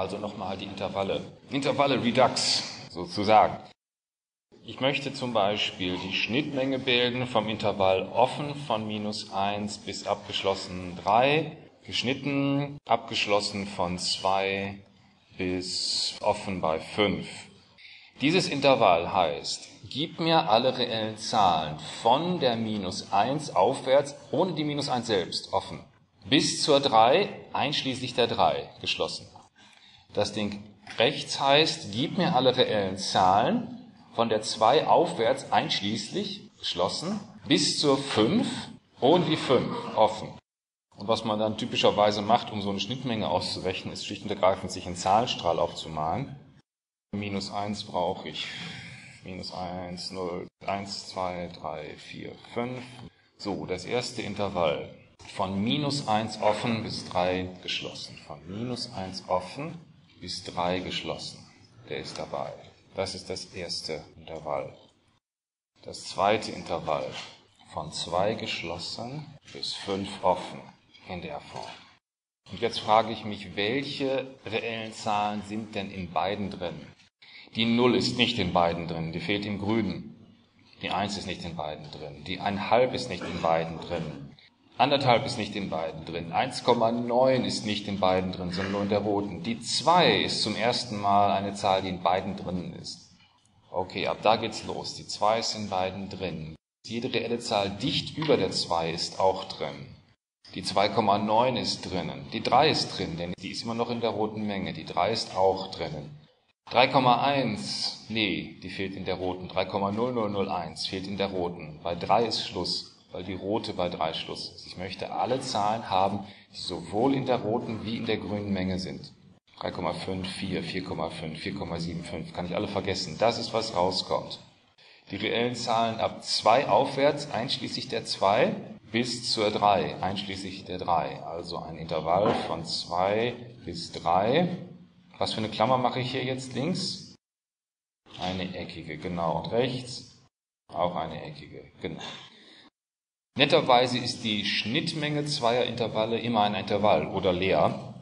Also nochmal die Intervalle. Intervalle Redux sozusagen. Ich möchte zum Beispiel die Schnittmenge bilden vom Intervall offen von minus 1 bis abgeschlossen 3, geschnitten, abgeschlossen von 2 bis offen bei 5. Dieses Intervall heißt, gib mir alle reellen Zahlen von der minus 1 aufwärts, ohne die minus 1 selbst, offen, bis zur 3, einschließlich der 3, geschlossen. Das Ding rechts heißt, gib mir alle reellen Zahlen von der 2 aufwärts, einschließlich, geschlossen, bis zur 5, ohne die 5, offen. Und was man dann typischerweise macht, um so eine Schnittmenge auszurechnen, ist schlicht und ergreifend sich einen Zahlenstrahl aufzumalen Minus 1 brauche ich. Minus 1, 0, 1, 2, 3, 4, 5. So, das erste Intervall. Von minus 1 offen bis 3 geschlossen. Von minus 1 offen bis 3 geschlossen. Der ist dabei. Das ist das erste Intervall. Das zweite Intervall. Von 2 geschlossen bis 5 offen. In der Form. Und jetzt frage ich mich, welche reellen Zahlen sind denn in beiden drin? Die Null ist nicht in beiden drin, die fehlt im Grünen. Die Eins ist nicht in beiden drin. Die einhalb ist nicht in beiden drin. Anderthalb ist nicht in beiden drin. 1,9 ist nicht in beiden drin, sondern nur in der roten. Die zwei ist zum ersten Mal eine Zahl, die in beiden drin ist. Okay, ab da geht's los. Die zwei ist in beiden drin. Jede reelle Zahl dicht über der zwei ist auch drin. Die 2,9 ist drinnen. Die 3 ist drin, denn die ist immer noch in der roten Menge. Die 3 ist auch drinnen. 3,1, nee, die fehlt in der roten. 3,0001 fehlt in der roten. Bei 3 ist Schluss, weil die rote bei 3 Schluss ist. Ich möchte alle Zahlen haben, die sowohl in der roten wie in der grünen Menge sind. 3,54, 4,5, 4,75, kann ich alle vergessen. Das ist, was rauskommt. Die reellen Zahlen ab 2 aufwärts, einschließlich der 2, bis zur 3, einschließlich der 3. Also ein Intervall von 2 bis 3 was für eine Klammer mache ich hier jetzt links? Eine eckige, genau. Und rechts auch eine eckige, genau. Netterweise ist die Schnittmenge zweier Intervalle immer ein Intervall oder leer.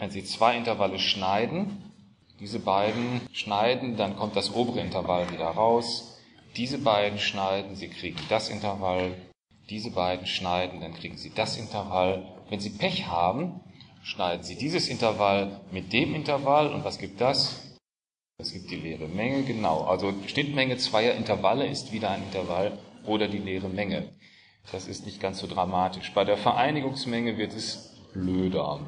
Wenn Sie zwei Intervalle schneiden, diese beiden schneiden, dann kommt das obere Intervall wieder raus. Diese beiden schneiden, Sie kriegen das Intervall. Diese beiden schneiden, dann kriegen Sie das Intervall. Wenn Sie Pech haben, schneiden Sie dieses Intervall mit dem Intervall und was gibt das? Das gibt die leere Menge, genau. Also Schnittmenge zweier Intervalle ist wieder ein Intervall oder die leere Menge. Das ist nicht ganz so dramatisch. Bei der Vereinigungsmenge wird es blöder.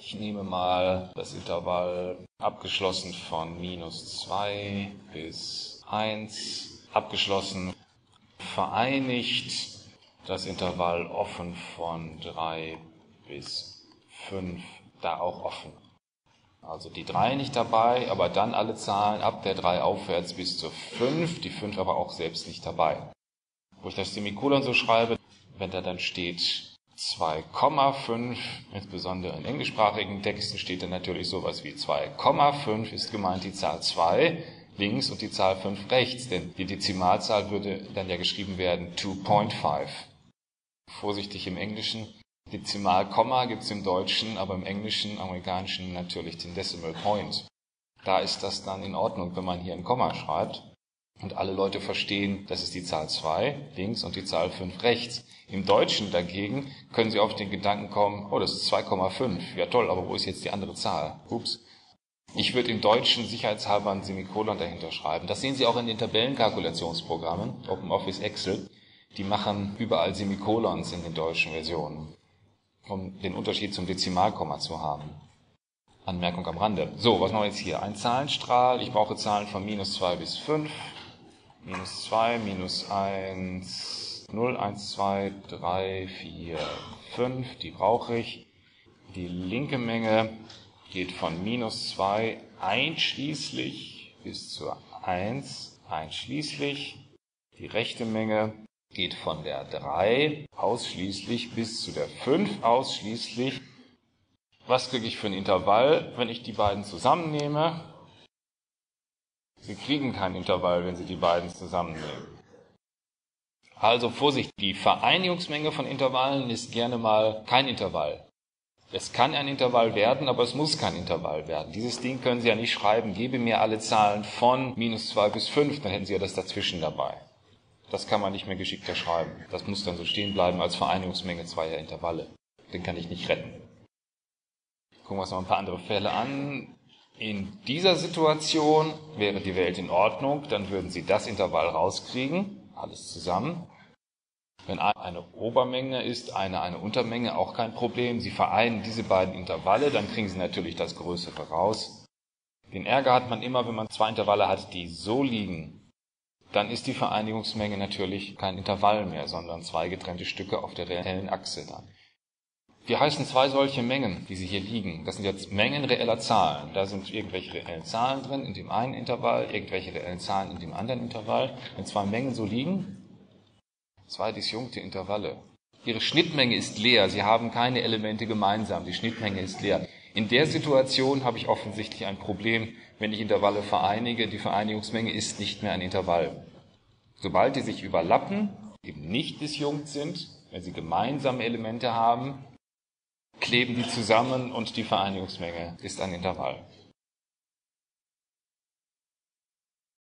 Ich nehme mal das Intervall abgeschlossen von minus 2 bis 1, abgeschlossen, vereinigt das Intervall offen von 3 bis 5 da auch offen. Also die 3 nicht dabei, aber dann alle Zahlen ab der 3 aufwärts bis zur 5, die 5 aber auch selbst nicht dabei. Wo ich das Semikolon so schreibe, wenn da dann steht 2,5, insbesondere in englischsprachigen Texten steht dann natürlich sowas wie 2,5 ist gemeint die Zahl 2 links und die Zahl 5 rechts, denn die Dezimalzahl würde dann ja geschrieben werden 2.5. Vorsichtig im Englischen, Dezimalkomma gibt es im Deutschen, aber im Englischen, Amerikanischen natürlich den Decimal Point. Da ist das dann in Ordnung, wenn man hier ein Komma schreibt und alle Leute verstehen, das ist die Zahl 2 links und die Zahl 5 rechts. Im Deutschen dagegen können Sie auf den Gedanken kommen, oh, das ist 2,5. Ja toll, aber wo ist jetzt die andere Zahl? Ups. Ich würde im Deutschen sicherheitshalber ein Semikolon dahinter schreiben. Das sehen Sie auch in den Tabellenkalkulationsprogrammen, OpenOffice Excel. Die machen überall Semikolons in den deutschen Versionen um den Unterschied zum Dezimalkomma zu haben. Anmerkung am Rande. So, was machen wir jetzt hier? Ein Zahlenstrahl. Ich brauche Zahlen von minus 2 bis 5. Minus 2, minus 1, 0, 1, 2, 3, 4, 5. Die brauche ich. Die linke Menge geht von minus 2 einschließlich bis zur 1 einschließlich. Die rechte Menge geht von der 3 ausschließlich bis zu der 5 ausschließlich. Was kriege ich für ein Intervall, wenn ich die beiden zusammennehme? Sie kriegen kein Intervall, wenn Sie die beiden zusammennehmen. Also Vorsicht, die Vereinigungsmenge von Intervallen ist gerne mal kein Intervall. Es kann ein Intervall werden, aber es muss kein Intervall werden. Dieses Ding können Sie ja nicht schreiben, gebe mir alle Zahlen von minus 2 bis 5, dann hätten Sie ja das dazwischen dabei. Das kann man nicht mehr geschickter schreiben. Das muss dann so stehen bleiben als Vereinigungsmenge zweier Intervalle. Den kann ich nicht retten. Gucken wir uns noch ein paar andere Fälle an. In dieser Situation wäre die Welt in Ordnung, dann würden Sie das Intervall rauskriegen, alles zusammen. Wenn eine Obermenge ist, eine eine Untermenge, auch kein Problem. Sie vereinen diese beiden Intervalle, dann kriegen Sie natürlich das Größere raus. Den Ärger hat man immer, wenn man zwei Intervalle hat, die so liegen, dann ist die Vereinigungsmenge natürlich kein Intervall mehr, sondern zwei getrennte Stücke auf der reellen Achse dann. Wir heißen zwei solche Mengen, die Sie hier liegen. Das sind jetzt Mengen reeller Zahlen. Da sind irgendwelche reellen Zahlen drin in dem einen Intervall, irgendwelche reellen Zahlen in dem anderen Intervall. Wenn zwei Mengen so liegen, zwei disjunkte Intervalle. Ihre Schnittmenge ist leer. Sie haben keine Elemente gemeinsam. Die Schnittmenge ist leer. In der Situation habe ich offensichtlich ein Problem, wenn ich Intervalle vereinige. Die Vereinigungsmenge ist nicht mehr ein Intervall. Sobald die sich überlappen, eben nicht disjunkt sind, wenn sie gemeinsame Elemente haben, kleben die zusammen und die Vereinigungsmenge ist ein Intervall.